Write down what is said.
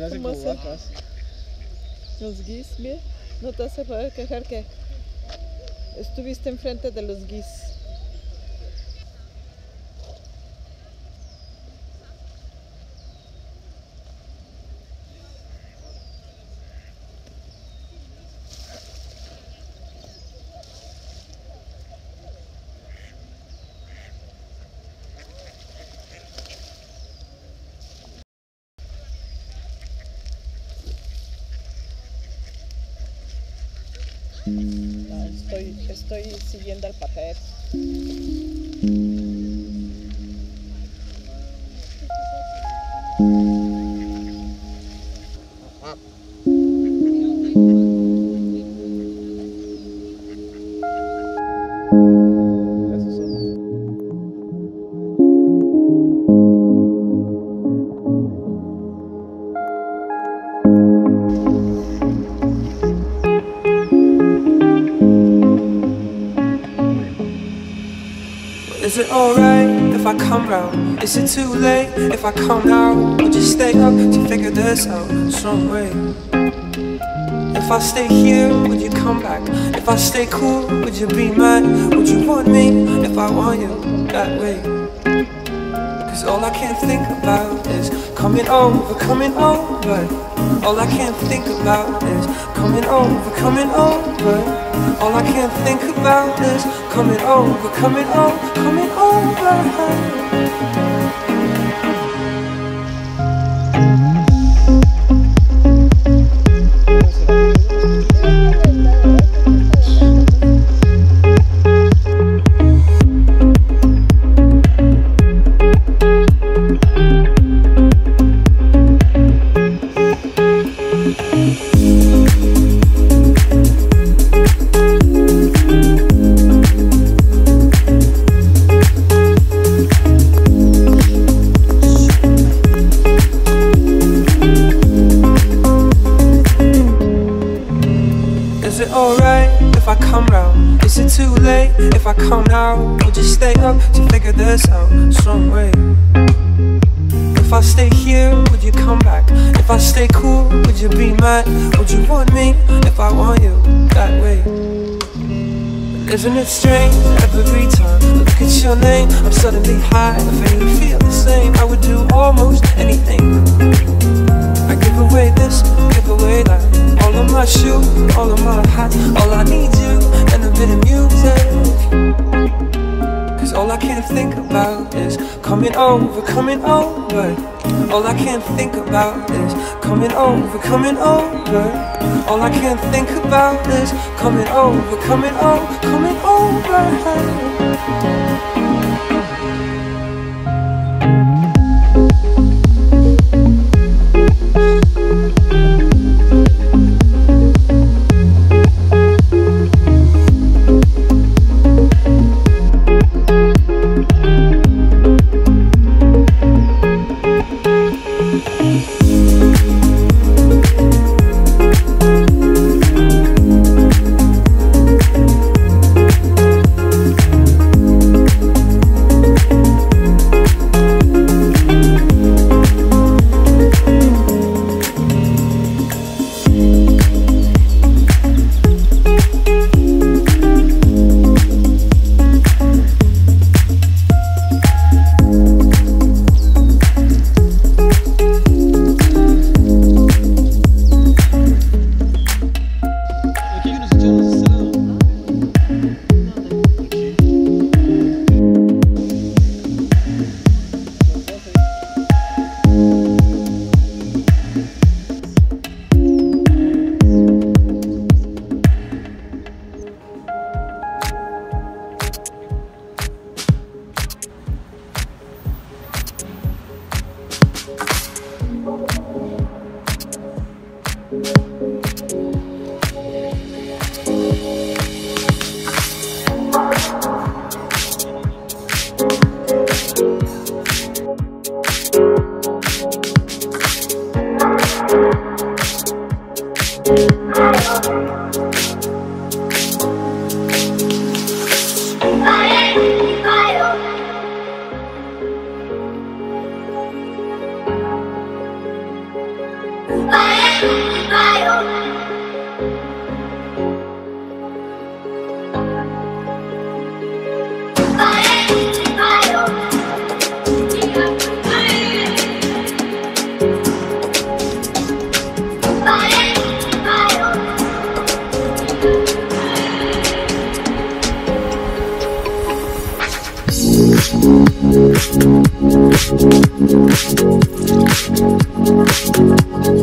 Se hacen ¿Cómo como hace? Los guis, mira. No te a poder quejar que estuviste enfrente de los guis. Ah, estoy, estoy siguiendo al papel. Is it alright if I come round? Is it too late if I come now? Would you stay up to figure this out some way? If I stay here, would you come back? If I stay cool, would you be mad? Would you want me if I want you that way? Cause all I can think about is coming over, coming over. All I can think about is coming over, coming over. All I can think about is coming over, coming over, coming over. Would you stay up to figure this out some way? If I stay here, would you come back? If I stay cool, would you be mad? Would you want me if I want you that way? Isn't it strange every time I look at your name? I'm suddenly high, I feel, feel the same. I would do almost anything. I give away this, give away that. All of my shoes, all of my hats. All I think about is coming over, coming over. All I can think about is coming over, coming over. All I can think about is coming over, coming over, coming over.